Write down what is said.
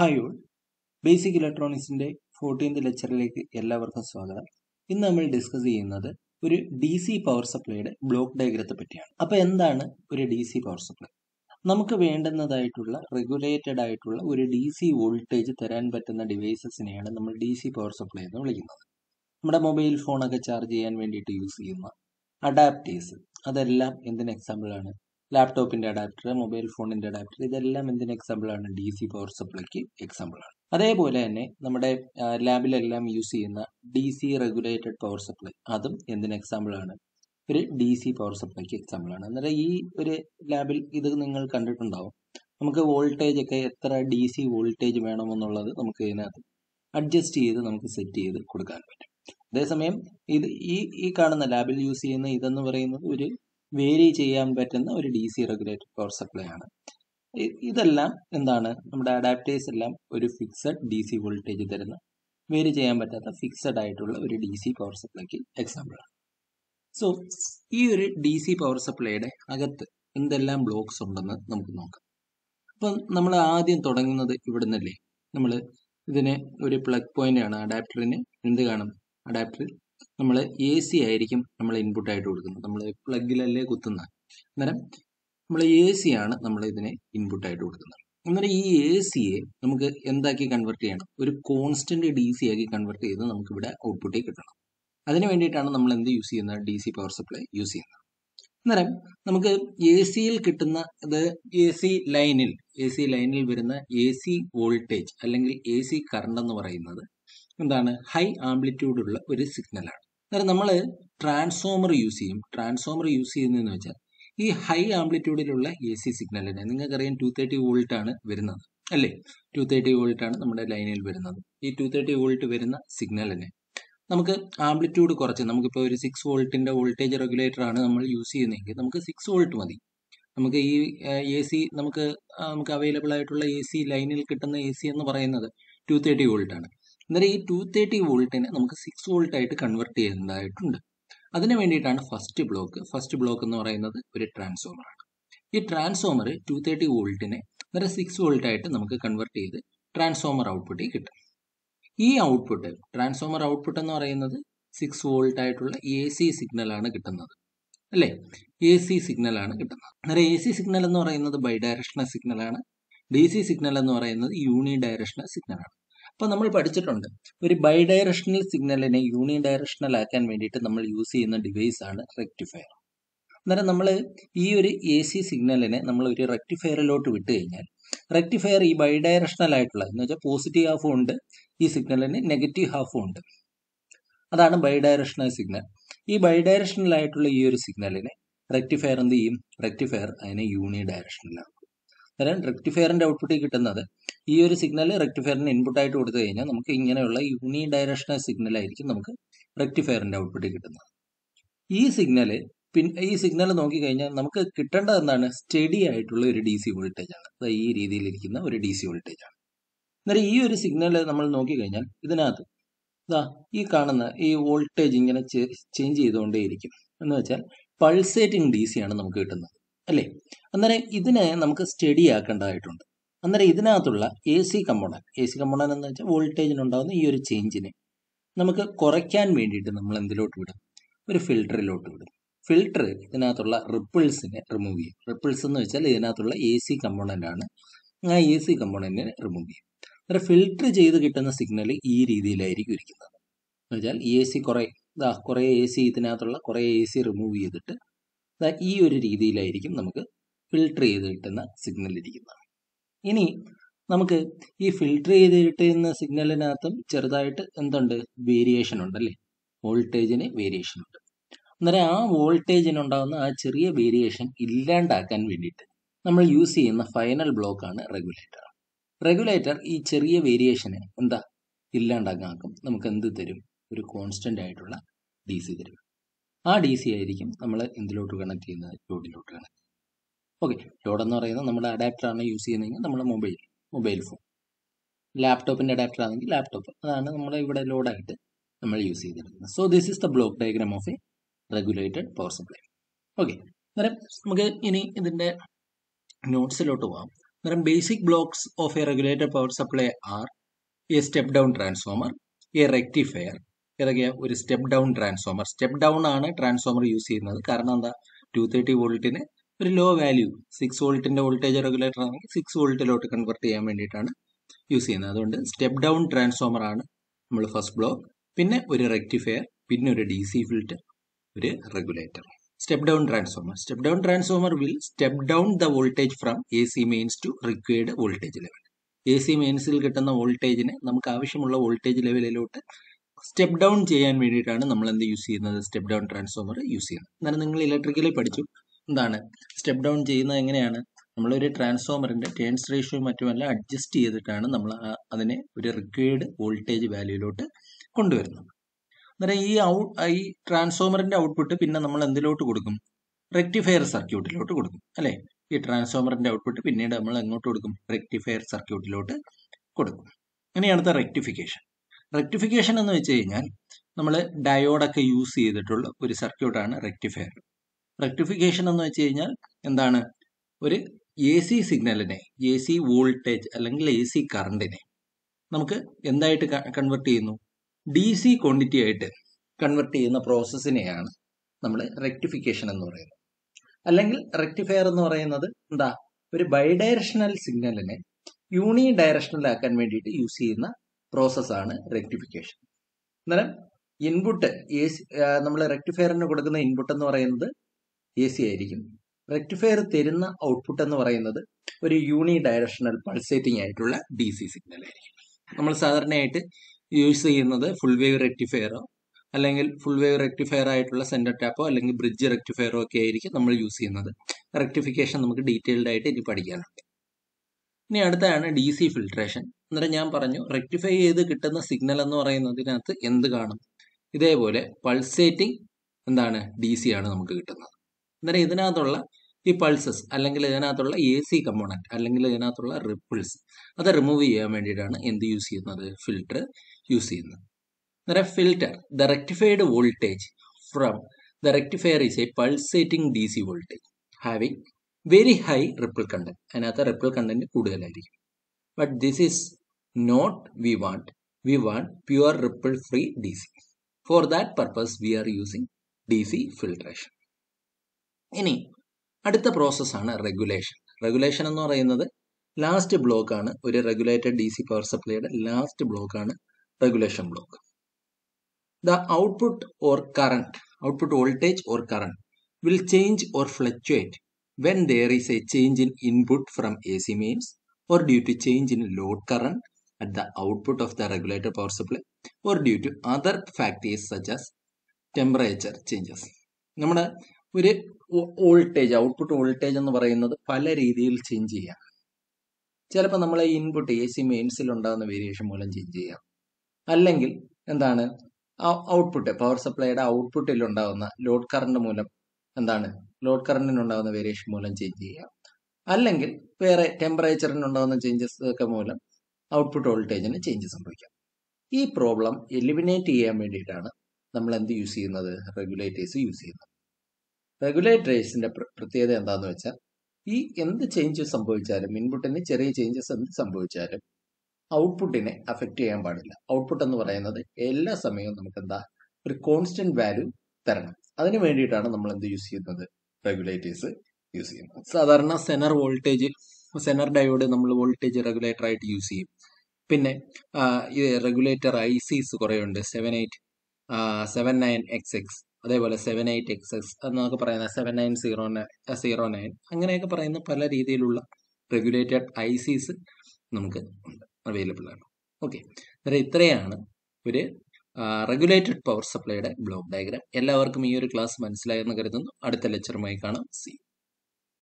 Hi all basic ഇലക്ട്രോണിക്സിന്റെ fourteenth ലെക്ചറിലേക്ക് എല്ലാവർക്കും സ്വാഗതം. ഇന്ന് നമ്മൾ ഡിസ്കസ് ചെയ്യുന്നത് ഒരു ഡി സി പവർ സപ്ലൈയുടെ ബ്ലോക്ക് ഡയഗ്രത്തെ പറ്റിയാണ്. അപ്പോൾ എന്താണ് ഒരു ഡി സി പവർ സപ്ലൈ നമുക്ക് വേണ്ടുന്നതായിട്ടുള്ള റെഗുലേറ്റഡ് ആയിട്ടുള്ള ഒരു ഡി സി വോൾട്ടേജ് തരാൻ പറ്റുന്ന ഡിവൈസസിനെയാണ് നമ്മൾ ഡി സി പവർ സപ്ലൈ എന്ന് വിളിക്കുന്നത്. നമ്മുടെ മൊബൈൽ ഫോണൊക്കെ ചാർജ് ചെയ്യാൻ വേണ്ടിയിട്ട് യൂസ് ചെയ്യുന്ന അഡാപ്റ്റേഴ്സ് അതെല്ലാം എന്തിന് എക്സാമ്പിൾ ആണ് ലാപ്ടോപ്പിന്റെ അഡാപ്റ്റർ മൊബൈൽ ഫോണിന്റെ അഡാപ്റ്റർ ഇതെല്ലാം എന്തിന് എക്സാമ്പിൾ ആണ്? ഡി സി പവർ സപ്ലൈക്ക് എക്സാമ്പിൾ ആണ്. അതേപോലെ തന്നെ നമ്മുടെ ലാബിലെല്ലാം യൂസ് ചെയ്യുന്ന D C regulated power supply അതും എന്തിന് എക്സാമ്പിൾ ആണ്? ഒരു ഡി സി പവർ സപ്ലൈക്ക് എക്സാമ്പിൾ ആണ്. അന്നേരം ഈ ഒരു ലാബിൽ ഇത് നിങ്ങൾ കണ്ടിട്ടുണ്ടാവും. നമുക്ക് വോൾട്ടേജ് ഒക്കെ എത്ര ഡി സി വോൾട്ടേജ് വേണമെന്നുള്ളത് നമുക്ക് ഇതിനകത്ത് അഡ്ജസ്റ്റ് ചെയ്ത് നമുക്ക് സെറ്റ് ചെയ്ത് കൊടുക്കാൻ പറ്റും. അതേസമയം ഇത് ഈ ഈ കാണുന്ന ലാബിൽ യൂസ് ചെയ്യുന്ന ഇതെന്ന് പറയുന്നത് ഒരു വേരി ചെയ്യാൻ പറ്റുന്ന ഒരു D C regulated power supply ആണ്. ഇതെല്ലാം എന്താണ്? നമ്മുടെ അഡാപ്റ്റേഴ്സ് എല്ലാം ഒരു ഫിക്സഡ് ഡി സി വോൾട്ടേജ് തരുന്ന വേരി ചെയ്യാൻ പറ്റാത്ത ഫിക്സഡ് ആയിട്ടുള്ള ഒരു ഡി സി പവർ സപ്ലൈക്ക് എക്സാമ്പിൾ ആണ്. സോ ഈ ഒരു ഡി സി പവർ സപ്ലൈയുടെ അകത്ത് എന്തെല്ലാം ബ്ലോക്സ് ഉണ്ടെന്ന് നമുക്ക് നോക്കാം. അപ്പം നമ്മൾ ആദ്യം തുടങ്ങുന്നത് ഇവിടെ നിന്നല്ലേ നമ്മൾ ഇതിനെ ഒരു പ്ലഗ് പോയിന്റ് ആണ്. അഡാപ്റ്ററിന് എന്ത് കാണും? അഡാപ്റ്ററിൽ നമ്മൾ എ സി ആയിരിക്കും നമ്മൾ ഇൻപുട്ടായിട്ട് കൊടുക്കുന്നത്. നമ്മൾ പ്ലഗിലല്ലേ കുത്തുന്നത് അന്നേരം നമ്മൾ എ സി ആണ് നമ്മൾ ഇതിനെ ഇൻപുട്ടായിട്ട് കൊടുക്കുന്നത്. അന്നേരം ഈ എ സിയെ നമുക്ക് എന്താക്കി കൺവെർട്ട് ചെയ്യണം? ഒരു കോൺസ്റ്റന്റ് ഡി സി ആക്കി കൺവെർട്ട് ചെയ്ത് നമുക്ക് ഇവിടെ ഔട്ട്പുട്ടിൽ കിട്ടണം. അതിന് വേണ്ടിയിട്ടാണ് നമ്മൾ എന്ത് യൂസ് ചെയ്യുന്നത് D C power supply use ചെയ്യുന്നത് അന്നേരം നമുക്ക് എ സിയിൽ കിട്ടുന്ന അത് എ സി ലൈനിൽ എ സി ലൈനിൽ വരുന്ന എ സി വോൾട്ടേജ് അല്ലെങ്കിൽ എ സി കറണ്ട് എന്ന് പറയുന്നത് എന്താണ്? ഹൈ ആംപ്ലിറ്റ്യൂഡ് ഉള്ള ഒരു സിഗ്നലാണ് അന്നേരം നമ്മൾ ട്രാൻസ്ഫോമർ യൂസ് ചെയ്യും. ട്രാൻസ്ഫോമർ യൂസ് ചെയ്യുന്നതെന്ന് വെച്ചാൽ ഈ ഹൈ ആംപ്ലിറ്റ്യൂഡിലുള്ള എ സി സിഗ്നലിനെ നിങ്ങൾക്കറിയാം ടു തേർട്ടി വോൾട്ട് ആണ് വരുന്നത് അല്ലേ? ടു തേർട്ടി വോൾട്ട് ആണ് നമ്മുടെ ലൈനിൽ വരുന്നത്. ഈ ടു തേർട്ടി വോൾട്ട് വരുന്ന സിഗ്നലിനെ നമുക്ക് ആംപ്ലിറ്റ്യൂഡ് കുറച്ച് നമുക്കിപ്പോൾ ഒരു സിക്സ് വോൾട്ടിന്റെ വോൾട്ടേജ് റെഗുലേറ്റർ ആണ് നമ്മൾ യൂസ് ചെയ്യുന്നതെങ്കിൽ നമുക്ക് സിക്സ് വോൾട്ട് മതി. നമുക്ക് ഈ എ സി നമുക്ക് നമുക്ക് അവൈലബിൾ ആയിട്ടുള്ള എ സി ലൈനിൽ കിട്ടുന്ന എ സി എന്ന് പറയുന്നത് ടു തേർട്ടി വോൾട്ട് ആണ്. അന്നേരം ഈ ടു തേർട്ടി വോൾട്ടിനെ നമുക്ക് സിക്സ് വോൾട്ട് ആയിട്ട് കൺവെർട്ട് ചെയ്യേണ്ടതായിട്ടുണ്ട്. അതിന് വേണ്ടിയിട്ടാണ് ഫസ്റ്റ് ബ്ലോക്ക് ഫസ്റ്റ് ബ്ലോക്ക് എന്ന് പറയുന്നത് ഒരു ട്രാൻസ്ഫോമർ ആണ്. ഈ ട്രാൻസ്ഫോമർ ടു തേർട്ടി വോൾട്ടിനെ അന്നേരം സിക്സ് വോൾട്ട് ആയിട്ട് നമുക്ക് കൺവെർട്ട് ചെയ്ത് ട്രാൻസ്ഫോമർ ഔട്ട്പുട്ടിൽ കിട്ടും. ഈ ഔട്ട്പുട്ട് ട്രാൻസ്ഫോമർ ഔട്ട്പുട്ട് എന്ന് പറയുന്നത് സിക്സ് വോൾട്ട് ആയിട്ടുള്ള എ സി സിഗ്നലാണ് കിട്ടുന്നത്. അല്ലേ? എ സി സിഗ്നലാണ് കിട്ടുന്നത്. അന്നേരം എ സി സിഗ്നൽ എന്ന് പറയുന്നത് ബൈ ഡയറക്ഷണൽ സിഗ്നലാണ് ഡി സി സിഗ്നൽ എന്ന് പറയുന്നത് യൂണി ഡയറക്ഷണൽ സിഗ്നൽ ആണ് അപ്പൊ നമ്മൾ പഠിച്ചിട്ടുണ്ട്. ഒരു ബൈ ഡയറക്ഷണൽ സിഗ്നലിനെ യൂണി ഡയറക്ഷണൽ ആക്കാൻ വേണ്ടിയിട്ട് നമ്മൾ യൂസ് ചെയ്യുന്ന ഡിവൈസ് ആണ് റെക്ടിഫയർ അന്നേരം നമ്മൾ ഈ ഒരു എ സി സിഗ്നലിനെ നമ്മൾ ഒരു റെക്ടിഫയറിലോട്ട് വിട്ട് കഴിഞ്ഞാൽ റെക്ടിഫയർ ഈ ബൈ ഡയറക്ഷണൽ ആയിട്ടുള്ള എന്ന് വെച്ചാൽ പോസിറ്റീവ് ഹാഫും ഉണ്ട് ഈ സിഗ്നലിന് നെഗറ്റീവ് ഹാഫും ഉണ്ട്. അതാണ് ബൈ ഡയറക്ഷണൽ സിഗ്നൽ ഈ ബൈ ഡയറക്ഷണൽ ആയിട്ടുള്ള ഈ ഒരു സിഗ്നലിനെ റെക്ടിഫയർ എന്ത് ചെയ്യും? റെക്ടിഫയർ അതിനെ യൂണി ഡയറക്ഷനിലാക്കും അന്നേരം റെക്ടിഫയറിന്റെ ഔട്ട്പുട്ടിൽ കിട്ടുന്നത്. ഈ ഒരു സിഗ്നൽ റെക്ടിഫയറിന് ഇൻപുട്ട് ആയിട്ട് കൊടുത്തു കഴിഞ്ഞാൽ നമുക്ക് ഇങ്ങനെയുള്ള യൂണി ഡയറക്ഷണൽ സിഗ്നൽ ആയിരിക്കും നമുക്ക് റെക്ടിഫയറിന്റെ ഔട്ട്പുട്ടിൽ കിട്ടുന്നത്. ഈ സിഗ്നൽ പിന്നെ ഈ സിഗ്നൽ നോക്കിക്കഴിഞ്ഞാൽ നമുക്ക് കിട്ടേണ്ടത് എന്താണ്? സ്റ്റഡി ആയിട്ടുള്ള ഒരു ഡി സി വോൾട്ടേജ് ആണ്. അത് ഈ രീതിയിലിരിക്കുന്ന ഒരു ഡി സി വോൾട്ടേജ് ആണ്. അന്നേരം ഈ ഒരു സിഗ്നൽ നമ്മൾ നോക്കിക്കഴിഞ്ഞാൽ ഇതിനകത്ത് ഇതാ ഈ കാണുന്ന ഈ വോൾട്ടേജ് ഇങ്ങനെ ചേഞ്ച് ചെയ്തുകൊണ്ടേയിരിക്കും. എന്ന് വെച്ചാൽ പൾസേറ്റിംഗ് ഡി സി ആണ് നമുക്ക് കിട്ടുന്നത്. അല്ലേ? അന്നേരം ഇതിനെ നമുക്ക് സ്റ്റഡി ആക്കേണ്ടതായിട്ടുണ്ട്. അന്നേരം ഇതിനകത്തുള്ള A C component A C component എന്ന് വെച്ചാൽ വോൾട്ടേജിനുണ്ടാകുന്ന ഈ ഒരു ചേഞ്ചിനെ നമുക്ക് കുറയ്ക്കാൻ വേണ്ടിയിട്ട് നമ്മൾ എന്തിലോട്ട് വിടും? ഒരു ഫിൽറ്ററിലോട്ട് വിടും. ഫിൽട്ടർ ഇതിനകത്തുള്ള റിപ്പിൾസിനെ റിമൂവ് ചെയ്യും. റിപ്പിൾസ് എന്ന് വെച്ചാൽ ഇതിനകത്തുള്ള എ സി കമ്പോണന്റ് ആണ്. ആ എ സി കമ്പോണന്റിനെ റിമൂവ് ചെയ്യും. അന്നേരം ഫിൽട്ടർ ചെയ്ത് കിട്ടുന്ന സിഗ്നൽ ഈ രീതിയിലായിരിക്കും ഇരിക്കുന്നത്. എന്ന് വെച്ചാൽ എ സി കുറേ ഇതാ കുറേ എ സി ഇതിനകത്തുള്ള കുറേ എ സി റിമൂവ് ചെയ്തിട്ട് ഈ ഒരു രീതിയിലായിരിക്കും നമുക്ക് ഫിൽട്ടർ ചെയ്ത് കിട്ടുന്ന സിഗ്നൽ ഇരിക്കുന്നത്. ഇനി നമുക്ക് ഈ ഫിൽട്ടർ ചെയ്ത് കിട്ടുന്ന സിഗ്നലിനകത്തും ചെറുതായിട്ട് എന്തുണ്ട്? വേരിയേഷൻ ഉണ്ട് അല്ലേ? വോൾട്ടേജിന് വേരിയേഷൻ ഉണ്ട്. അന്നേരം ആ വോൾട്ടേജിനുണ്ടാകുന്ന ആ ചെറിയ വേരിയേഷൻ ഇല്ലാണ്ടാക്കാൻ വേണ്ടിയിട്ട് നമ്മൾ യൂസ് ചെയ്യുന്ന ഫൈനൽ ബ്ലോക്ക് ആണ് റെഗുലേറ്റർ റെഗുലേറ്റർ ഈ ചെറിയ വേരിയേഷനെ എന്താ? ഇല്ലാണ്ടാക്കാക്കും നമുക്ക് എന്ത് തരും? ഒരു കോൺസ്റ്റന്റ് ആയിട്ടുള്ള ഡി സി തരും. ആ ഡി സി ആയിരിക്കും നമ്മൾ എന്തിലോട്ട് കണക്ട് ചെയ്യുന്നത്? ലോഡിലോട്ട് കണക്ട് ഓക്കെ ലോഡ് എന്ന് പറയുന്നത് നമ്മുടെ അഡാപ്റ്ററാണ് യൂസ് ചെയ്യുന്നതെങ്കിൽ നമ്മുടെ മൊബൈൽ മൊബൈൽ ഫോൺ ലാപ്ടോപ്പിന്റെ അഡാപ്റ്റർ ആണെങ്കിൽ ലാപ്ടോപ്പ് അതാണ് നമ്മൾ ഇവിടെ ലോഡായിട്ട് നമ്മൾ യൂസ് ചെയ്തിരിക്കുന്നത്. So this is the block diagram of a regulated power supply okay അന്നേരം നമുക്ക് ഇനി ഇതിന്റെ നോട്ട്സിലോട്ട് പോകാം അന്നേരം basic blocks of a regulated power supply are a step down transformer a rectifier ഏതൊക്കെയാ ഒരു step down transformer step down ആണ് ട്രാൻസ്ഫോമർ യൂസ് ചെയ്യുന്നത്. കാരണം എന്താ? ടു തേർട്ടി വോൾട്ടിന് ഒരു ലോ വാല്യൂ സിക്സ് വോൾട്ടിന്റെ വോൾട്ടേജ് റെഗുലേറ്റർ ആണെങ്കിൽ സിക്സ് വോൾട്ടിലോട്ട് കൺവെർട്ട് ചെയ്യാൻ വേണ്ടിയിട്ടാണ് യൂസ് ചെയ്യുന്നത്. അതുകൊണ്ട് സ്റ്റെപ്പ് ഡൗൺ ട്രാൻസ്ഫോമർ ആണ് നമ്മൾ ഫസ്റ്റ് ബ്ലോക്ക് പിന്നെ ഒരു റെക്ടിഫയർ പിന്നെ ഒരു ഡി സി ഫിൽറ്റർ ഒരു regulator step down transformer step down transformer will step down the voltage from A C mains to required voltage level A C മെയിൻസിൽ കിട്ടുന്ന വോൾട്ടേജിനെ നമുക്ക് ആവശ്യമുള്ള വോൾട്ടേജ് ലെവലിലോട്ട് സ്റ്റെപ്പ് ഡൗൺ ചെയ്യാൻ വേണ്ടിയിട്ടാണ് നമ്മൾ എന്ത് യൂസ് ചെയ്യുന്നത്? സ്റ്റെപ്പ് ഡൗൺ ട്രാൻസ്ഫോമർ യൂസ് ചെയ്യുന്നത്. എന്നാലും നിങ്ങൾ ഇലക്ട്രിക്കലി പഠിച്ചു. എന്താണ്? സ്റ്റെപ്പ് ഡൗൺ ചെയ്യുന്നത് എങ്ങനെയാണ്? നമ്മളൊരു ട്രാൻസ്ഫോമറിന്റെ ടേൺസ് റേഷ്യോ മറ്റുമല്ല അഡ്ജസ്റ്റ് ചെയ്തിട്ടാണ് നമ്മൾ അതിനെ ഒരു റിക്വയർഡ് വോൾട്ടേജ് വാല്യൂയിലോട്ട് കൊണ്ടുവരുന്നത്. അന്നേരം ഈ ഔട്ട് ഈ ട്രാൻസ്ഫോമറിന്റെ ഔട്ട്പുട്ട് പിന്നെ നമ്മൾ എന്തിലോട്ട് കൊടുക്കും? റെക്ടിഫയർ സർക്യൂട്ടിലോട്ട് കൊടുക്കും. അല്ലേ? ഈ ട്രാൻസ്ഫോമറിന്റെ ഔട്ട്പുട്ട് പിന്നീട് നമ്മൾ എങ്ങോട്ട് കൊടുക്കും? റെക്ടിഫയർ സർക്യൂട്ടിലോട്ട് കൊടുക്കും. അങ്ങനെയാണ് റെക്ടിഫിക്കേഷൻ റെക്ടിഫിക്കേഷൻ എന്ന് വെച്ച് കഴിഞ്ഞാൽ നമ്മൾ ഡയോഡൊക്കെ യൂസ് ചെയ്തിട്ടുള്ള ഒരു സർക്യൂട്ടാണ് റെക്ടിഫയർ റെക്ടിഫിക്കേഷൻ എന്ന് വെച്ച് കഴിഞ്ഞാൽ എന്താണ്? ഒരു എ സി സിഗ്നലിനെ എ സി വോൾട്ടേജ് അല്ലെങ്കിൽ എ സി കറണ്ടിനെ നമുക്ക് എന്തായിട്ട് കൺവെർട്ട് ചെയ്യുന്നു? ഡി സി ക്വാണ്ടിറ്റി ആയിട്ട് കൺവെർട്ട് ചെയ്യുന്ന പ്രോസസ്സിനെയാണ് നമ്മൾ റെക്ടിഫിക്കേഷൻ എന്ന് പറയുന്നത്. അല്ലെങ്കിൽ റെക്ടിഫയർ എന്ന് പറയുന്നത് എന്താ? ഒരു ബൈഡയറക്ഷണൽ സിഗ്നലിനെ യൂണി ഡയറക്ഷണൽ ആക്കാൻ വേണ്ടിയിട്ട് യൂസ് ചെയ്യുന്ന പ്രോസസ്സാണ് റെക്ടിഫിക്കേഷൻ. അന്നേരം ഇൻപുട്ട് എ സി നമ്മൾ റെക്ടിഫയറിന് കൊടുക്കുന്ന ഇൻപുട്ട് എന്ന് പറയുന്നത് എ സി ആയിരിക്കും. റെക്ടിഫയർ തരുന്ന ഔട്ട്പുട്ട് എന്ന് പറയുന്നത് ഒരു യൂണി ഡയറക്ഷണൽ പൾസേറ്റിംഗ് ആയിട്ടുള്ള ഡി സി സിഗ്നൽ ആയിരിക്കും. നമ്മൾ സാധാരണയായിട്ട് യൂസ് ചെയ്യുന്നത് ഫുൾ വേവ് റെക്ടിഫയറോ അല്ലെങ്കിൽ ഫുൾ വേവ് റെക്ടിഫയർ ആയിട്ടുള്ള സെന്റർ ടാപ്പോ അല്ലെങ്കിൽ ബ്രിഡ്ജ് റെക്ടിഫയറോ ഒക്കെ ആയിരിക്കും നമ്മൾ യൂസ് ചെയ്യുന്നത്. റെക്ടിഫിക്കേഷൻ നമുക്ക് ഡീറ്റെയിൽഡ് ആയിട്ട് ഇനി പഠിക്കാനുണ്ട്. ഇനി അടുത്താണ് ഡി സി ഫിൽട്രേഷൻ അന്നേരം ഞാൻ പറഞ്ഞു റെക്ടിഫൈ ചെയ്ത് കിട്ടുന്ന സിഗ്നൽ എന്ന് പറയുന്നതിനകത്ത് എന്ത് കാണും? ഇതേപോലെ പൾസേറ്റിംഗ് എന്താണ്? ഡി സി ആണ് നമുക്ക് കിട്ടുന്നത്. അന്നേരം ഇതിനകത്തുള്ള ഈ പൾസസ് അല്ലെങ്കിൽ ഇതിനകത്തുള്ള എ സി കമ്പോണന്റ് അല്ലെങ്കിൽ ഇതിനകത്തുള്ള റിപ്പിൾസ് അത് റിമൂവ് ചെയ്യാൻ വേണ്ടിയിട്ടാണ് എന്ത് യൂസ് ചെയ്യുന്നത്? ഫിൽട്ടർ യൂസ് ചെയ്യുന്നത്. അന്നേരം filter the rectified voltage from the rectifier is a pulsating D C voltage having very high ripple content അതിനകത്ത് റിപ്പിൾ കണ്ടന്റ് കൂടുതലായിരിക്കും. But this is not we want we want pure ripple free D C for that purpose we are using D C filtration ഇനി അടുത്ത പ്രോസസ്സാണ് regulation regulation എന്ന് പറയുന്നത് last block ആണ്. ഒരു regulated D C power സപ്ലൈയുടെ last block ആണ് regulation block the output or current output voltage or current will change or fluctuate when there is a change in input from AC mains or due to change in load current at the output of the regulator power supply or due to other factors such as temperature changes. നമ്മുടെ ഒരു voltage output voltage എന്ന് പറയുന്നത് പല രീതിയിൽ change ചെയ്യാം ചിലപ്പോൾ നമ്മളെ input A C മെയിൻസിൽ ഉണ്ടാകുന്ന വേരിയേഷൻ മൂലം ചേഞ്ച് ചെയ്യാം അല്ലെങ്കിൽ എന്താണ് ഔട്ട്പുട്ട് പവർ സപ്ലൈയുടെ ഔട്ട്പുട്ടിൽ ഉണ്ടാകുന്ന ലോഡ് കറണ്ട് മൂലം എന്താണ്? ലോഡ് കറണ്ടിനുണ്ടാകുന്ന വേരിയേഷൻ മൂലം ചേഞ്ച് ചെയ്യുക. അല്ലെങ്കിൽ വേറെ ടെമ്പറേച്ചറിനുണ്ടാകുന്ന ചേഞ്ചസ് ഒക്കെ മൂലം ഔട്ട്പുട്ട് വോൾട്ടേജിന് ചേഞ്ച് സംഭവിക്കാം. ഈ പ്രോബ്ലം എലിമിനേറ്റ് ചെയ്യാൻ വേണ്ടിയിട്ടാണ് നമ്മൾ എന്ത് യൂസ് ചെയ്യുന്നത്? റെഗുലേറ്റേഴ്സ് യൂസ് ചെയ്യുന്നത്. റെഗുലേറ്റേഴ്സിന്റെ പ്രത്യേകത എന്താന്ന് വെച്ചാൽ ഈ എന്ത് ചേഞ്ച് സംഭവിച്ചാലും ഇൻപുട്ടിന് ചെറിയ ചേഞ്ചസ് എന്ത് സംഭവിച്ചാലും ഔട്ട്പുട്ടിനെ അഫക്റ്റ് ചെയ്യാൻ പാടില്ല. ഔട്ട്പുട്ട് എന്ന് പറയുന്നത് എല്ലാ സമയവും നമുക്ക് എന്താ? ഒരു കോൺസ്റ്റന്റ് വാല്യൂ തരണം. അതിന് വേണ്ടിയിട്ടാണ് നമ്മൾ എന്ത് യൂസ് ചെയ്യുന്നത്? റെഗുലേറ്റേഴ്സ് യൂസ് ചെയ്യുന്നത്. സാധാരണ സെനർ വോൾട്ടേജ് സെനർ ഡയോഡ് നമ്മൾ വോൾട്ടേജ് റെഗുലേറ്റർ ആയിട്ട് യൂസ് ചെയ്യും. പിന്നെ ഈ റെഗുലേറ്റർ ഐ സീസ് കുറേ ഉണ്ട് seven eight seven nine X X അതേപോലെ സെവൻ എയ്റ്റ് എക്സ് എക്സ് എന്നൊക്കെ പറയുന്ന seven nine zero zero nine അങ്ങനെയൊക്കെ പറയുന്ന പല രീതിയിലുള്ള റെഗുലേറ്റഡ് ഐ സീസ് നമുക്ക് അവൈലബിൾ ആണ്. ഓക്കെ അന്നേരം ഇത്രയാണ് ഒരു റെഗുലേറ്റഡ് പവർ സപ്ലൈയുടെ ബ്ലോക്ക് ഡയഗ്രാം എല്ലാവർക്കും ഈ ഒരു ക്ലാസ് മനസ്സിലായെന്ന് കരുതുന്നു. അടുത്ത ലെക്ചറുമായി കാണാം. സി